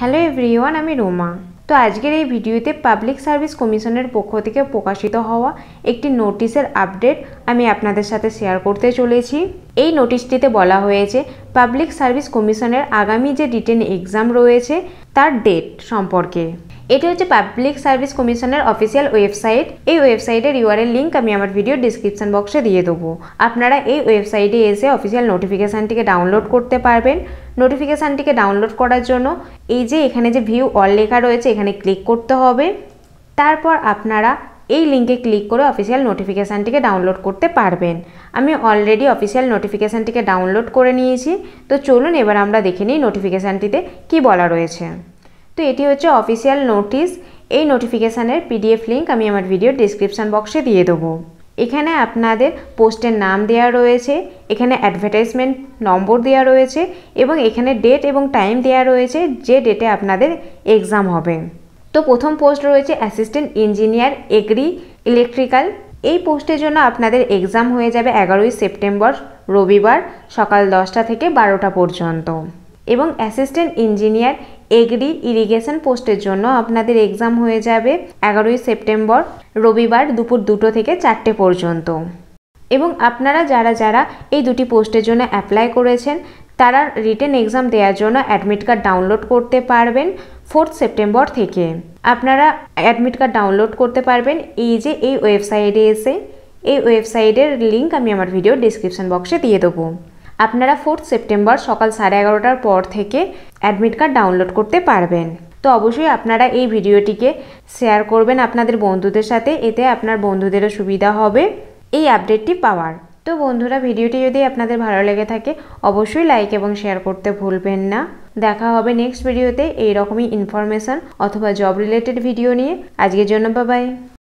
Hello everyone আমি রোমা। তো আজকের এই ভিডিওতে পাবলিক সার্ভিস কমিশনের পক্ষ থেকে প্রকাশিত হওয়া একটি নোটিশের আপডেট আমি আপনাদের সাথে শেয়ার করতে চলেছি। এই নোটিশটিতে বলা হয়েছে পাবলিক সার্ভিস কমিশনের আগামী যে রিটেন এক্সাম রয়েছে, তার ডেট সম্পর্কে। এটি হচ্ছে পাবলিক সার্ভিস কমিশনের অফিসিয়াল ওয়েবসাইট এই ওয়েবসাইটের ইউআরএল লিঙ্ক আমি আমার ভিডিও ডিসক্রিপশন বক্সে দিয়ে দেবো। আপনারা এই ওয়েবসাইটে এসে অফিসিয়াল নোটিফিকেশানটিকে ডাউনলোড করতে পারবেন। নোটিফিকেশানটিকে ডাউনলোড করার জন্য এই যে এখানে যে ভিউ অল লেখা রয়েছে, এখানে ক্লিক করতে হবে। তারপর আপনারা এই লিঙ্কে ক্লিক করে অফিসিয়াল নোটিফিকেশানটিকে ডাউনলোড করতে পারবেন। আমি অলরেডি অফিসিয়াল নোটিফিকেশানটিকে ডাউনলোড করে নিয়েছি। তো চলুন এবার আমরা দেখে নিই নোটিফিকেশানটিতে কী বলা রয়েছে। তো এটি হচ্ছে অফিসিয়াল নোটিশ এই নোটিফিকেশানের পিডিএফ লিঙ্ক আমি আমার ভিডিও ডিসক্রিপশান বক্সে দিয়ে দেবো। এখানে আপনাদের পোস্টের নাম দেওয়া রয়েছে, এখানে অ্যাডভার্টাইজমেন্ট নম্বর দেওয়া রয়েছে এবং এখানে ডেট এবং টাইম দেওয়া রয়েছে যে ডেটে আপনাদের এক্সাম হবে। তো প্রথম পোস্ট রয়েছে অ্যাসিস্ট্যান্ট ইঞ্জিনিয়ার এগ্রি ইলেকট্রিক্যাল এই পোস্টের জন্য আপনাদের এক্সাম হয়ে যাবে এগারোই সেপ্টেম্বর রবিবার সকাল দশটা থেকে বারোটা পর্যন্ত। এবং অ্যাসিস্ট্যান্ট ইঞ্জিনিয়ার এগ্রি ইরিগেশন পোস্টের জন্য আপনাদের এক্সাম হয়ে যাবে এগারোই সেপ্টেম্বর রবিবার দুপুর দুটো থেকে চারটে পর্যন্ত। এবং আপনারা যারা যারা এই দুটি পোস্টের জন্য অ্যাপ্লাই করেছেন, তারা রিটেন এক্সাম দেওয়ার জন্য অ্যাডমিট কার্ড ডাউনলোড করতে পারবেন ফোর্থ সেপ্টেম্বর থেকে। আপনারা অ্যাডমিট কার্ড ডাউনলোড করতে পারবেন এই যে এই ওয়েবসাইটে এসে, এই ওয়েবসাইটের লিঙ্ক আমি আমার ভিডিও ডিসক্রিপশন বক্সে দিয়ে দেবো। আপনারা ফোর্থ সেপ্টেম্বর সকাল সাড়ে এগারোটার পর থেকে অ্যাডমিট কার্ড ডাউনলোড করতে পারবেন। তো অবশ্যই আপনারা এই ভিডিওটিকে শেয়ার করবেন আপনাদের বন্ধুদের সাথে, এতে আপনার বন্ধুদেরও সুবিধা হবে এই আপডেটটি পাওয়ার। তো বন্ধুরা, ভিডিওটি যদি আপনাদের ভালো লেগে থাকে, অবশ্যই লাইক এবং শেয়ার করতে ভুলবেন না। দেখা হবে নেক্সট ভিডিওতে এই রকমই ইনফরমেশান অথবা জব রিলেটেড ভিডিও নিয়ে। আজকের জন্য বাবাই